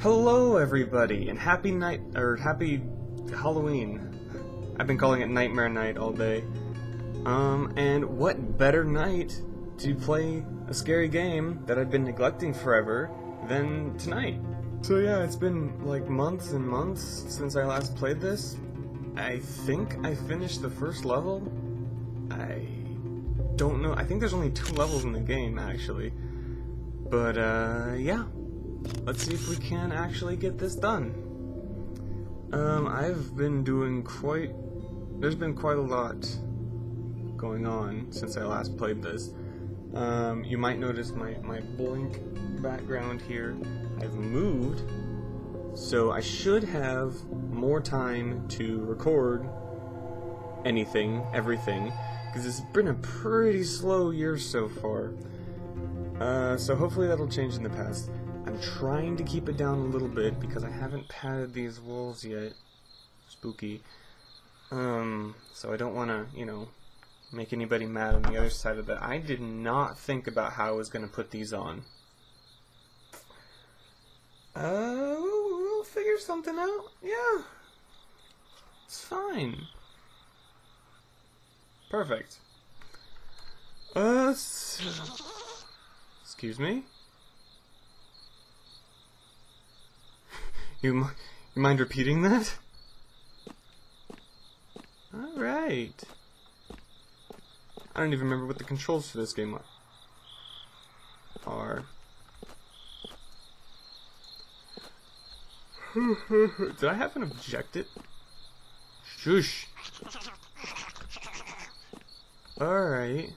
Hello, everybody, and happy night or happy Halloween. I've been calling it Nightmare Night all day. Um, and what better night to play a scary game that I've been neglecting forever than tonight? So yeah, it's been like months and months since I last played this. I think I finished the first level. I don't know. I think there's only two levels in the game actually. But uh, yeah, let's see if we can actually get this done. Um, I've been doing quite. There's been quite a lot going on since I last played this. Um, you might notice my, my blink background here. I've moved, so I should have more time to record anything, everything, because it's been a pretty slow year so far. Uh, so hopefully that'll change in the past. I'm trying to keep it down a little bit because I haven't padded these walls yet. Spooky. Um, so I don't want to, you know, make anybody mad on the other side of that. I did not think about how I was going to put these on. Uh, we'll figure something out. Yeah. It's fine. Perfect. Uh, excuse me? You, you mind repeating that? Alright. I don't even remember what the controls for this game are. Did I have an objective? Shush. Alright.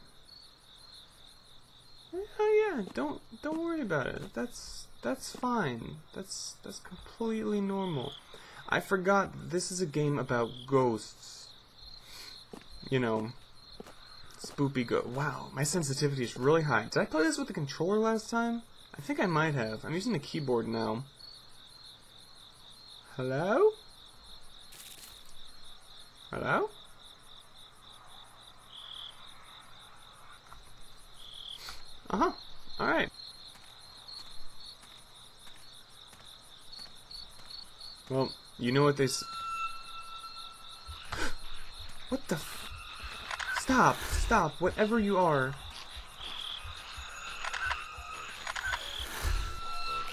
Oh yeah, don't don't worry about it. That's that's fine. That's that's completely normal. I forgot this is a game about ghosts. You know, spoopy go. Wow, my sensitivity is really high. Did I play this with the controller last time? I think I might have. I'm using the keyboard now. Hello? Hello? Uh-huh. Alright. Well, you know what they s- What the Stop! Stop! Whatever you are.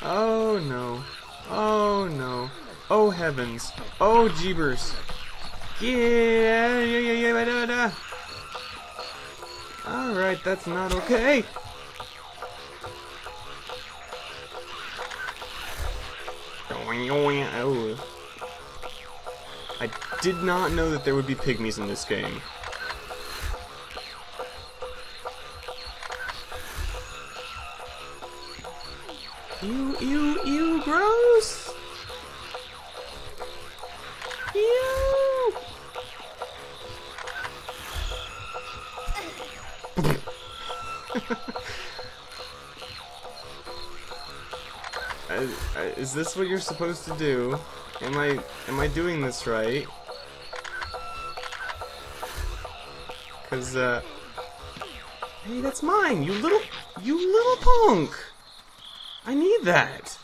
Oh no. Oh no. Oh heavens. Oh jeebers. Yeah, yeah, yeah, yeah. Alright, that's not okay. Oh. I did not know that there would be pygmies in this game. Ew, ew, ew, gross! Is this what you're supposed to do? Am I am I doing this right? Cause uh Hey, that's mine, you little you little punk! I need that.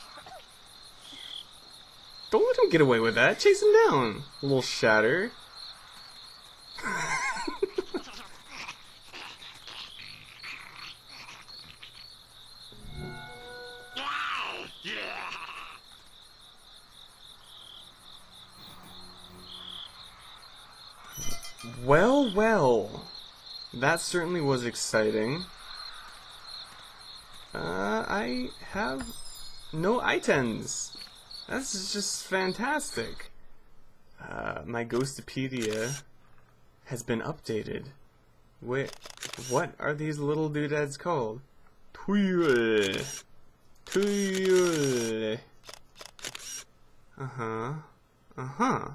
Don't let him get away with that. Chase him down, little shatter. Well, well. That certainly was exciting. Uh, I have no items. That's just fantastic. Uh, my Ghostopedia has been updated. Wait, what are these little doodads called? Tuyul. Tuyul. Uh-huh. Uh-huh.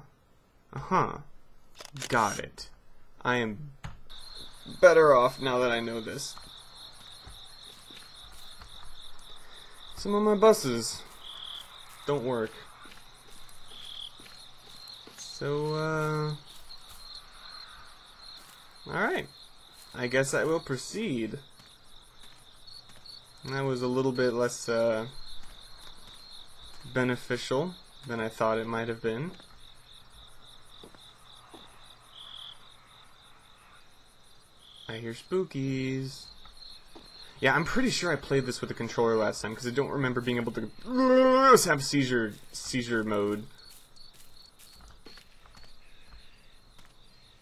Uh-huh. Got it. I am better off now that I know this. Some of my buses don't work. So, uh... Alright. I guess I will proceed. That was a little bit less, uh... beneficial than I thought it might have been. I hear spookies. Yeah, I'm pretty sure I played this with the controller last time because I don't remember being able to have seizure seizure mode.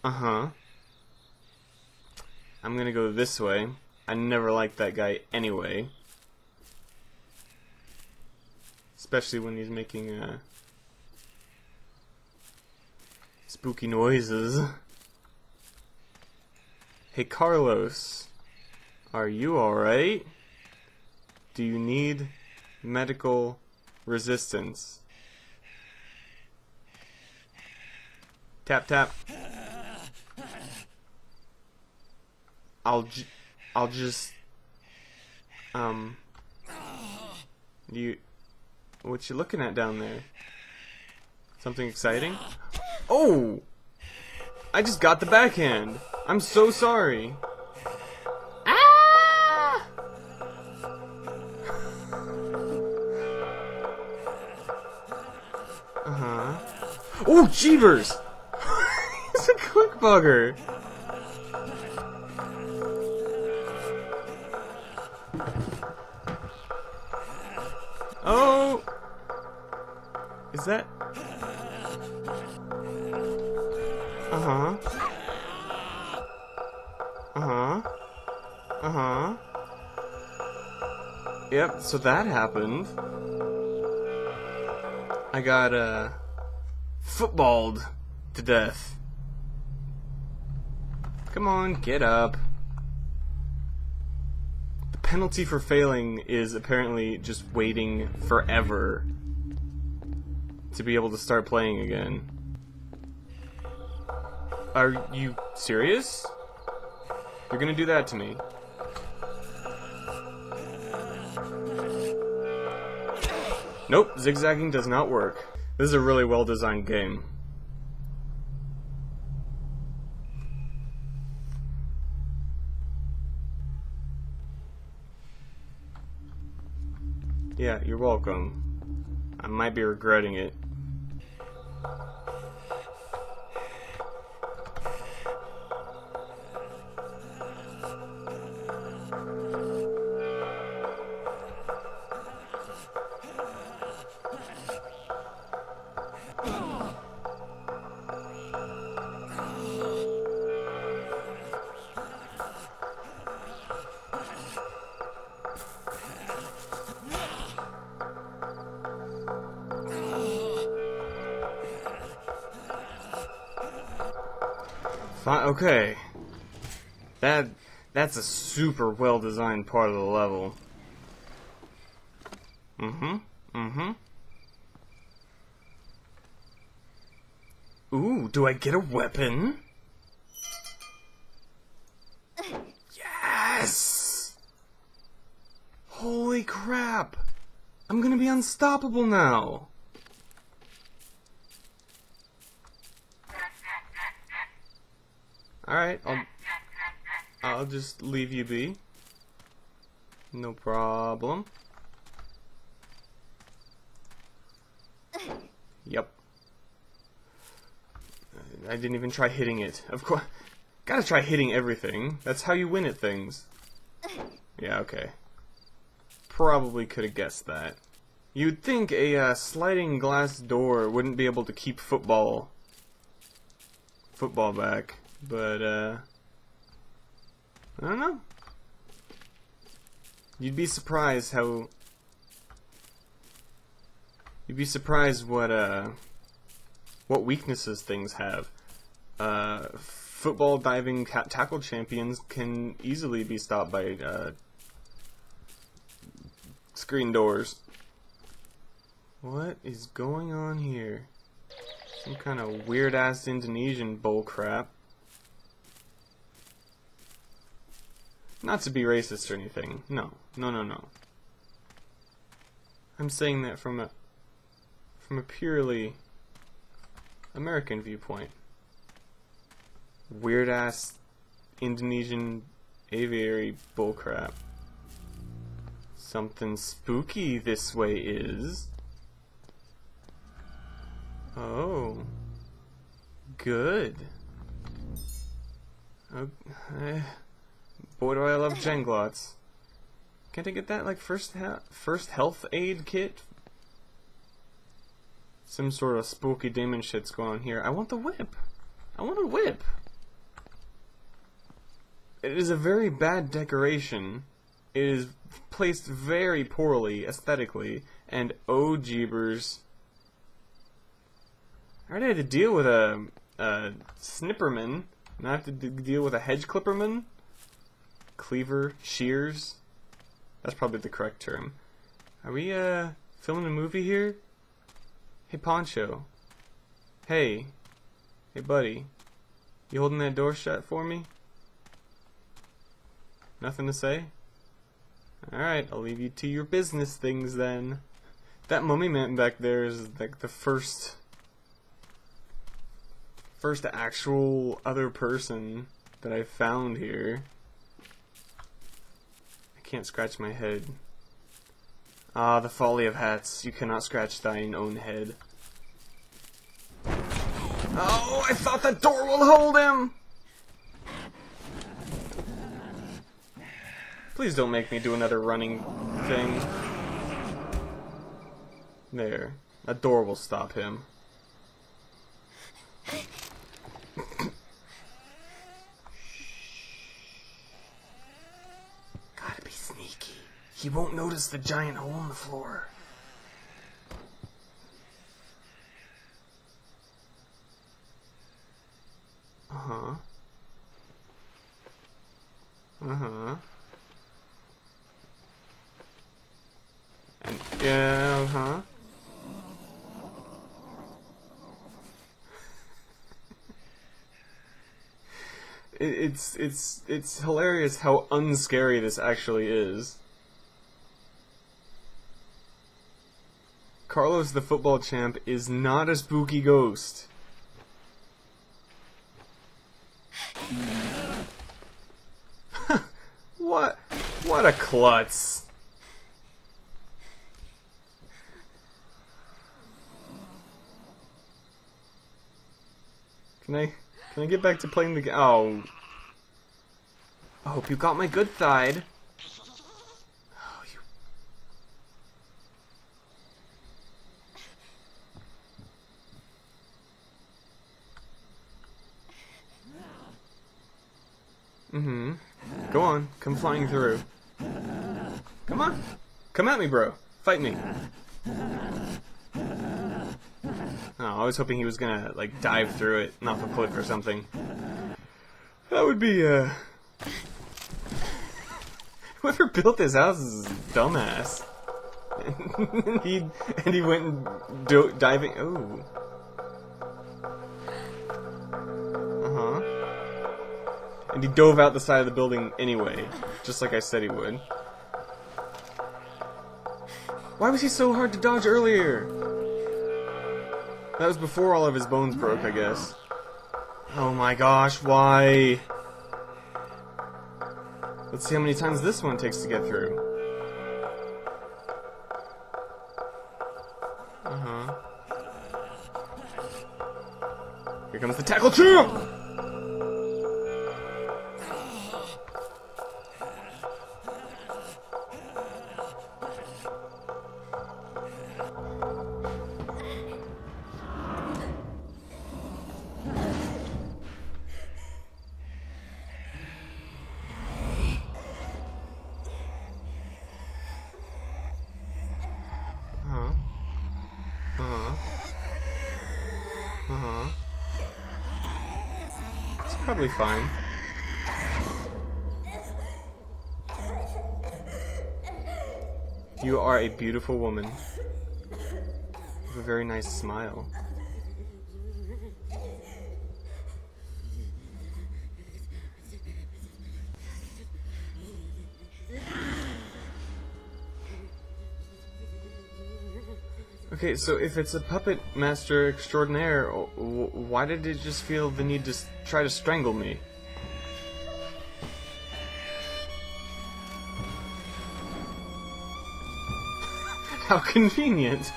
Uh huh. I'm gonna go this way. I never liked that guy anyway. Especially when he's making uh, spooky noises. Hey Carlos, are you alright? Do you need medical resistance? Tap tap. I'll j I'll just um you what you looking at down there? Something exciting? Oh! I just got the backhand. I'm so sorry. Ah! Uh-huh. Oh, Jeevers! it's a quick bugger. Oh! Is that... Uh-huh. Uh-huh. Yep, so that happened. I got, uh, footballed to death. Come on, get up. The penalty for failing is apparently just waiting forever to be able to start playing again. Are you serious? You're gonna do that to me. Nope, zigzagging does not work. This is a really well designed game. Yeah, you're welcome. I might be regretting it. Okay. That that's a super well designed part of the level. Mm-hmm. Mm-hmm. Ooh, do I get a weapon? Yes! Holy crap! I'm gonna be unstoppable now! Alright, I'll, I'll just leave you be. No problem. Yep. I didn't even try hitting it. Of course. Gotta try hitting everything. That's how you win at things. Yeah, okay. Probably could have guessed that. You'd think a uh, sliding glass door wouldn't be able to keep football football back. But, uh, I don't know. You'd be surprised how, you'd be surprised what, uh, what weaknesses things have. Uh, football diving tackle champions can easily be stopped by, uh, screen doors. What is going on here? Some kind of weird ass Indonesian bull crap. Not to be racist or anything. No. No, no, no. I'm saying that from a from a purely American viewpoint. Weird ass Indonesian aviary bullcrap. Something spooky this way is. Oh. Good. Oh, eh. Boy, do I love Jenglots. Can't I get that, like, first, first health aid kit? Some sort of spooky demon shit's going on here. I want the whip. I want a whip. It is a very bad decoration. It is placed very poorly aesthetically, and oh jeebers. I already had to deal with a, a snipperman. Now I have to deal with a hedge clipperman? Cleaver? Shears? That's probably the correct term. Are we, uh, filming a movie here? Hey, Poncho. Hey. Hey, buddy. You holding that door shut for me? Nothing to say? Alright, I'll leave you to your business things then. That mummy man back there is like the first first actual other person that I found here. Can't scratch my head. Ah, the folly of hats. You cannot scratch thine own head. Oh, I thought that door will hold him! Please don't make me do another running thing. There. A door will stop him. Gotta be sneaky. He won't notice the giant hole in the floor. Uh-huh. Uh-huh. And, yeah, uh-huh. it's it's it's hilarious how unscary this actually is. Carlos the football champ is not a spooky ghost. what what a klutz. Can I can I get back to playing the game? Oh. I hope you got my good side. Oh, you... Mm-hmm. Go on. Come flying through. Come on. Come at me, bro. Fight me. Oh, I was hoping he was gonna, like, dive through it, off a cliff or something. That would be, uh... Whoever built this house is dumbass. and he and he went diving. Oh. And he dove out the side of the building anyway, just like I said he would. Why was he so hard to dodge earlier? That was before all of his bones broke, I guess. Oh my gosh, why? Let's see how many times this one takes to get through. Uh-huh. Here comes the tackle champ! Probably fine. You are a beautiful woman. With a very nice smile. Okay, so if it's a puppet master extraordinaire, why did it just feel the need to try to strangle me? How convenient.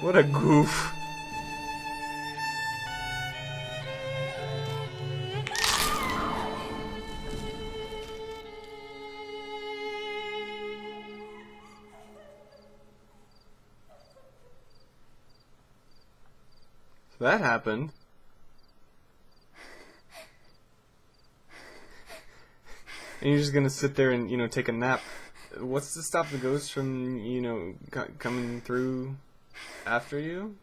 What a goof. That happened. And you're just gonna sit there and, you know, take a nap. What's to stop the ghost from, you know, coming through after you?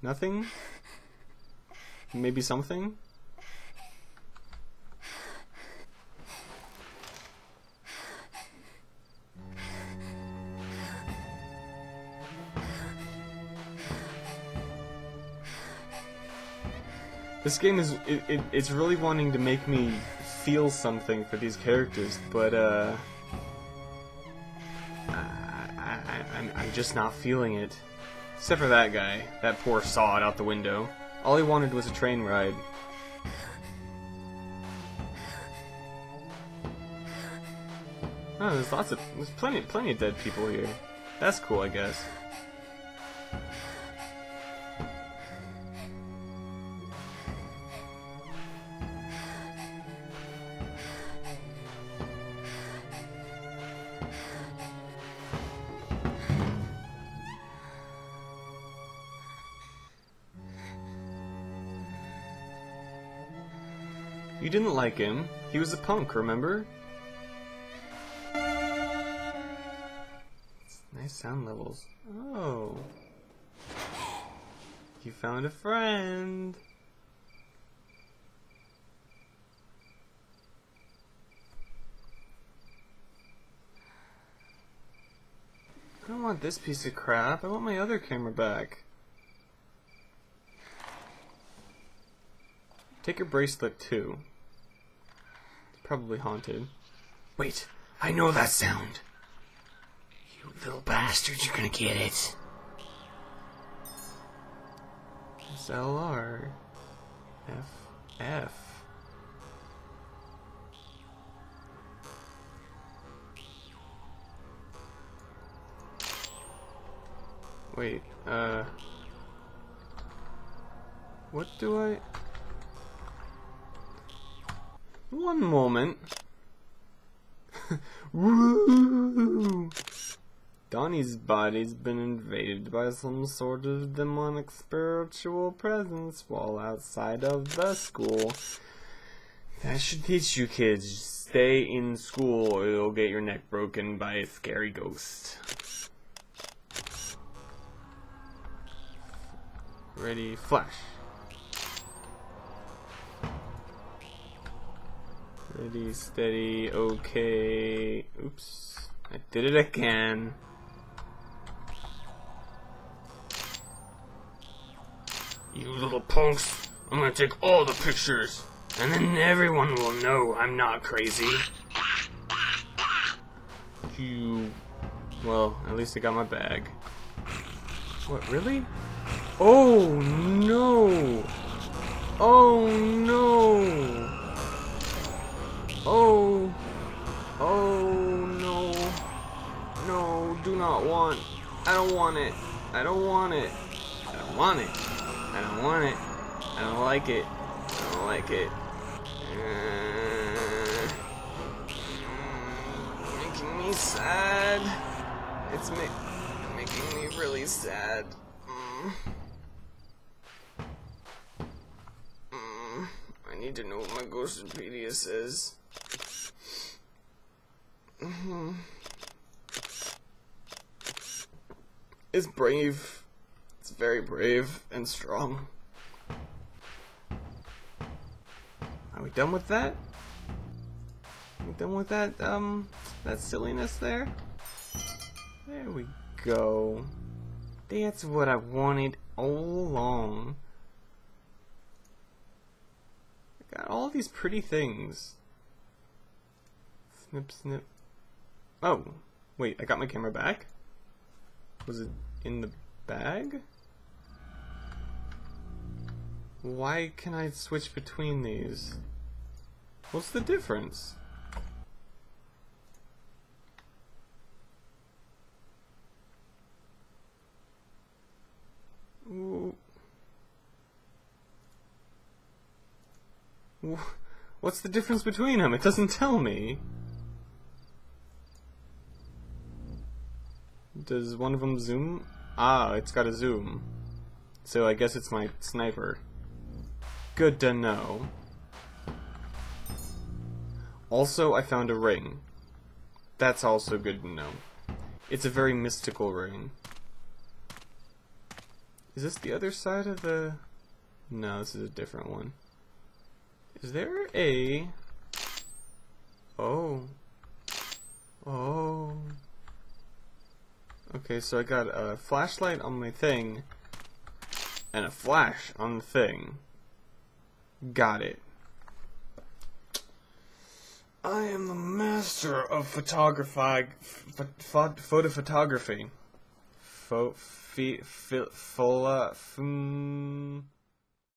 Nothing? Maybe something? This game is it, it, it's really wanting to make me feel something for these characters, but uh, I, I'm, I'm just not feeling it. Except for that guy, that poor sod out the window. All he wanted was a train ride. Oh, there's lots of, there's plenty, plenty of dead people here. That's cool, I guess. You didn't like him. He was a punk, remember? Nice sound levels. Oh. You found a friend. I don't want this piece of crap. I want my other camera back. Take your bracelet too. Probably haunted. Wait, I know that sound. You little bastards, you're gonna get it. It's LR. F. F. Wait, uh... What do I... One moment. Donnie's body's been invaded by some sort of demonic spiritual presence while outside of the school. That should teach you kids. Stay in school or you'll get your neck broken by a scary ghost. Ready, flash. Steady, steady, okay. Oops. I did it again. You little punks. I'm gonna take all the pictures. And then everyone will know I'm not crazy. You... Well, at least I got my bag. What, really? Oh, no! Oh, no! Oh! Oh no! No, do not want. I don't want it. I don't want it. I don't want it. I don't want it. I don't like it. I don't like it. Uh, making me sad. It's ma making me really sad. Mm. Mm. I need to know what my Ghostopedia says. Mm-hmm. It's brave. It's very brave and strong. Are we done with that? Are we done with that, um, that silliness there? There we go. That's what I wanted all along. I got all these pretty things. Snip, snip. Oh, wait, I got my camera back? Was it in the bag? Why can I switch between these? What's the difference? What's the difference between them? It doesn't tell me. Does one of them zoom? Ah, it's got a zoom. So I guess it's my sniper. Good to know. Also, I found a ring. That's also good to know. It's a very mystical ring. Is this the other side of the... No, this is a different one. Is there a... Oh. Oh. Okay, so I got a flashlight on my thing, and a flash on the thing. Got it. I am the master of photography, ph photo photography. Pho, fi,